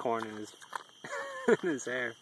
corn in his in his hair.